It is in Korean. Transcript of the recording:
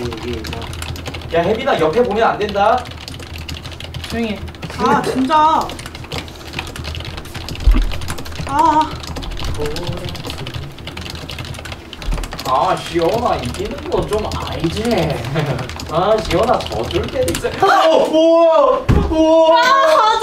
여기, 여기, 여기, 혜빈아 옆에 보면 안 된다. 조용히 해. 아 진짜. 아 아 시원아 이기는 거 좀 알지? 아 시원아 져줄 때 있어 어, 우와 우와. 아,